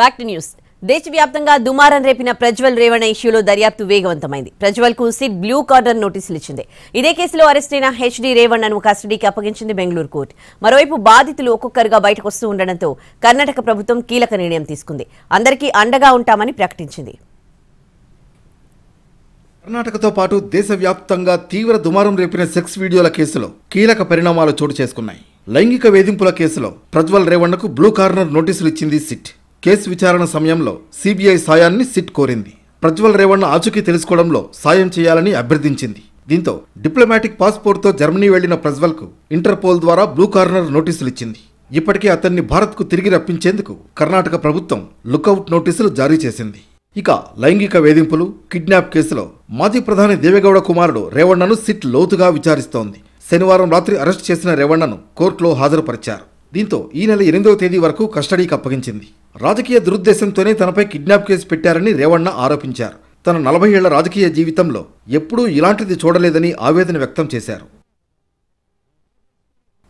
Back to news దేశవ్యాప్తంగా దుమారం రేపిన ప్రజ్వల్ రేవణ ఇష్యూలో దర్యాప్తు వేగవంతమైంది. ప్రజ్వల్కు సిట్ బ్లూ కార్డర్ నోటీసులు ఇచ్చింది. ఇదే కేసులో అరెస్ట్ అయిన హెచ్డి రేవణ్ణను కస్టడీకి అప్పగించింది బెంగళూరు కోర్టు. మరోవైపు బాధితులు ఒక్కొక్కరుగా బయటకు వస్తూ ఉండడంతో కర్ణాటక ప్రభుత్వం కీలక నిర్ణయం తీసుకుంది. అందరికీ అండగా ఉంటామని ప్రకటించింది. కర్ణాటకతో పాటు దేశవ్యాప్తంగా తీవ్ర దుమారం రేపిన సెక్స్ వీడియోల కేసులో కీలక పరిణామాలు చోటు చేసుకున్నాయి. లైంగిక వేధింపుల కేసులో ప్రజ్వల్ రేవణ్కు బ్లూ కార్నర్ నోటీసులు ఇచ్చింది సిట్. కేసు విచారణ సమయంలో సిబిఐ సాయాన్ని సిట్ కోరింది. ప్రజ్వల్ రేవణ్ణ ఆచూకీ తెలుసుకోవడంలో సాయం చేయాలని అభ్యర్థించింది. దీంతో డిప్లొమాటిక్ పాస్పోర్ట్తో జర్మనీ వెళ్ళిన ప్రజ్వల్కు ఇంటర్పోల్ ద్వారా బ్లూ కార్నర్ నోటీసులు ఇచ్చింది. ఇప్పటికే అతన్ని భారత్కు తిరిగి రప్పించేందుకు కర్ణాటక ప్రభుత్వం లుకౌట్ నోటీసులు జారీ చేసింది. ఇక లైంగిక వేధింపులు కిడ్నాప్ కేసులో మాజీ ప్రధాని దేవేగౌడ కుమారుడు రేవణ్ణను సిట్ లోతుగా విచారిస్తోంది. శనివారం రాత్రి అరెస్ట్ చేసిన రేవణ్ణను కోర్టులో హాజరుపరిచారు. దీంతో ఈ నెల ఎనిమిదవ తేదీ వరకు కస్టడీకి అప్పగించింది. రాజకీయ దురుద్దేశంతోనే తనపై కిడ్నాప్ కేసు పెట్టారని రేవణ్ణ ఆరోపించారు. తన నలభై ఏళ్ళ రాజకీయ జీవితంలో ఎప్పుడూ ఇలాంటిది చూడలేదని ఆవేదన వ్యక్తం చేశారు.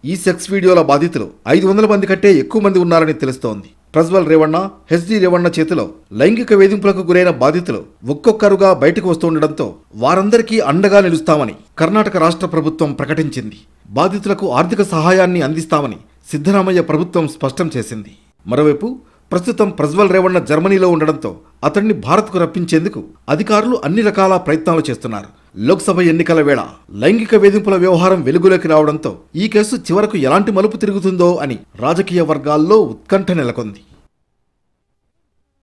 ఈ సెక్స్ వీడియోల బాధితులు ఐదు వందల మంది కంటే ఎక్కువ మంది ఉన్నారని తెలుస్తోంది. ప్రజ్వల్ రేవణ్ణ హెచ్డి రేవణ్ణ చేతిలో లైంగిక వేధింపులకు గురైన బాధితులు ఒక్కొక్కరుగా బయటకు వస్తుండటంతో వారందరికీ అండగా నిలుస్తామని కర్ణాటక రాష్ట్ర ప్రభుత్వం ప్రకటించింది. బాధితులకు ఆర్థిక సహాయాన్ని అందిస్తామని సిద్ధరామయ్య ప్రభుత్వం స్పష్టం చేసింది. మరోవైపు ప్రస్తుతం ప్రజ్వల్ రేవణ్ణ జర్మనీలో ఉండడంతో అతన్ని భారత్కు రప్పించేందుకు అధికారులు అన్ని రకాల ప్రయత్నాలు చేస్తున్నారు. లోక్సభ ఎన్నికల వేళ లైంగిక వేధింపుల వ్యవహారం వెలుగులోకి రావడంతో ఈ కేసు చివరకు ఎలాంటి మలుపు తిరుగుతుందో అని రాజకీయ వర్గాల్లో ఉత్కంఠ నెలకొంది.